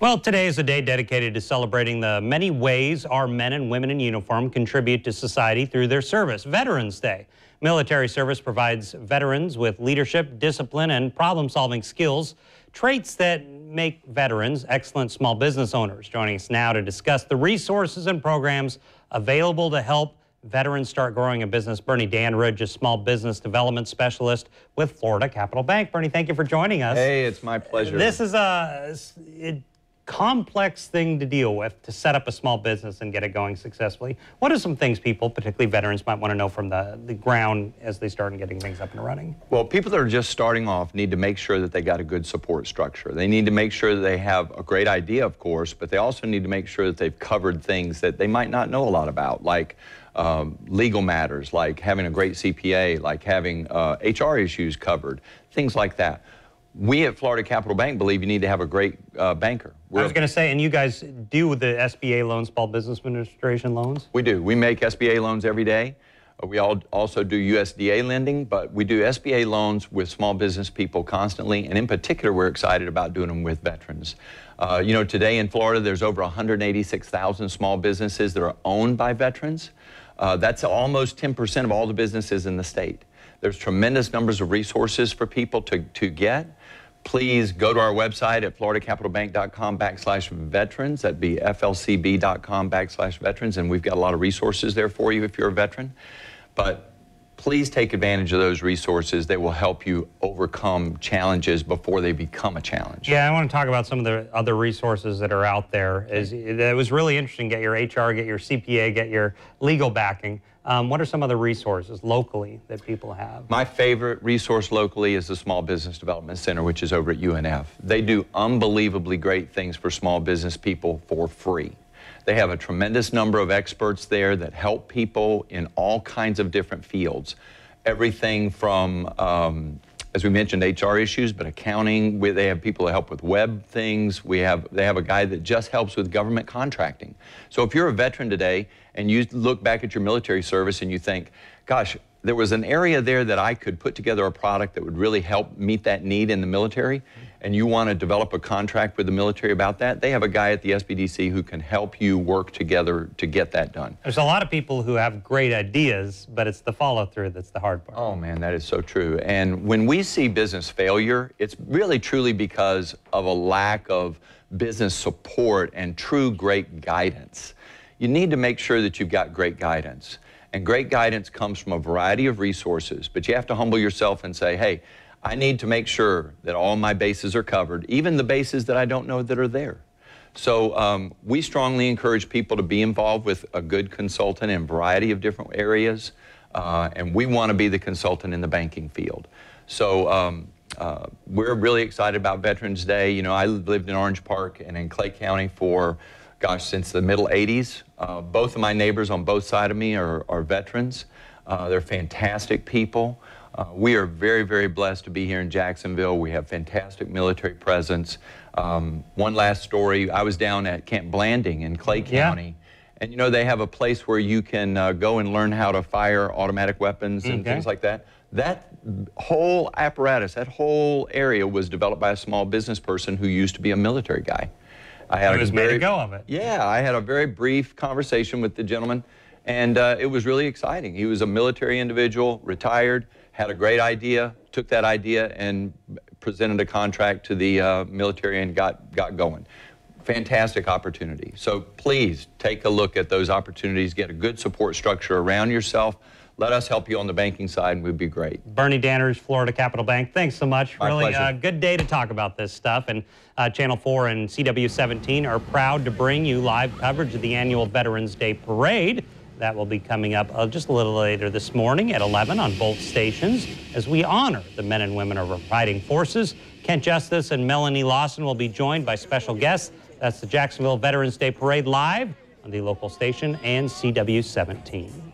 Well, today is a day dedicated to celebrating the many ways our men and women in uniform contribute to society through their service. Veterans Day. Military service provides veterans with leadership, discipline, and problem solving skills, traits that make veterans excellent small business owners. Joining us now to discuss the resources and programs available to help veterans start growing a business. Bernie Dandridge, a small business development specialist with Florida Capital Bank. Bernie, thank you for joining us. Hey, it's my pleasure. This is a, it, complex thing to deal with to set up a small business and get it going successfully. What are some things people, particularly veterans, might want to know from the, the ground as they start getting things up and running? Well, people that are just starting off need to make sure that they got a good support structure. They need to make sure that they have a great idea, of course, but they also need to make sure that they've covered things that they might not know a lot about, like um, legal matters, like having a great CPA, like having uh, HR issues covered, things like that we at Florida Capital Bank believe you need to have a great uh, banker. We're I was going to say, and you guys do the SBA loans, Small Business Administration loans? We do. We make SBA loans every day. Uh, we all also do USDA lending, but we do SBA loans with small business people constantly, and in particular, we're excited about doing them with veterans. Uh, you know, today in Florida, there's over 186,000 small businesses that are owned by veterans. Uh, that's almost 10% of all the businesses in the state. There's tremendous numbers of resources for people to, to get please go to our website at floridacapitalbank.com backslash veterans. That'd be flcb.com backslash veterans. And we've got a lot of resources there for you if you're a veteran. But please take advantage of those resources that will help you overcome challenges before they become a challenge. Yeah, I want to talk about some of the other resources that are out there. it was really interesting. Get your HR, get your CPA, get your legal backing. Um, what are some other resources locally that people have? My favorite resource locally is the Small Business Development Center, which is over at UNF. They do unbelievably great things for small business people for free. They have a tremendous number of experts there that help people in all kinds of different fields. Everything from, um, as we mentioned, HR issues, but accounting. they have people that help with web things. We have they have a guy that just helps with government contracting. So if you're a veteran today and you look back at your military service and you think, gosh, there was an area there that I could put together a product that would really help meet that need in the military, and you want to develop a contract with the military about that, they have a guy at the SBDC who can help you work together to get that done. There's a lot of people who have great ideas, but it's the follow through that's the hard part. Oh man, that is so true. And when we see business failure, it's really truly because of a lack of business support and true great guidance. You need to make sure that you've got great guidance. And great guidance comes from a variety of resources, but you have to humble yourself and say, hey, I need to make sure that all my bases are covered, even the bases that I don't know that are there. So um, we strongly encourage people to be involved with a good consultant in a variety of different areas, uh, and we want to be the consultant in the banking field. So um, uh, we're really excited about Veterans Day. You know, I lived in Orange Park and in Clay County for gosh, since the middle 80s. Uh, both of my neighbors on both sides of me are, are veterans. Uh, they're fantastic people. Uh, we are very, very blessed to be here in Jacksonville. We have fantastic military presence. Um, one last story, I was down at Camp Blanding in Clay County. Yeah. And you know, they have a place where you can uh, go and learn how to fire automatic weapons and okay. things like that. That whole apparatus, that whole area was developed by a small business person who used to be a military guy. I had it was a very, made a go of it. Yeah, I had a very brief conversation with the gentleman, and uh, it was really exciting. He was a military individual, retired, had a great idea, took that idea and presented a contract to the uh, military and got, got going. Fantastic opportunity. So please take a look at those opportunities, get a good support structure around yourself. Let us help you on the banking side, and we'd be great. Bernie Dandridge, Florida Capital Bank. Thanks so much. My really a uh, good day to talk about this stuff. And uh, Channel 4 and CW17 are proud to bring you live coverage of the annual Veterans Day Parade. That will be coming up uh, just a little later this morning at 11 on both stations as we honor the men and women of our fighting forces. Kent Justice and Melanie Lawson will be joined by special guests. That's the Jacksonville Veterans Day Parade live on the local station and CW17.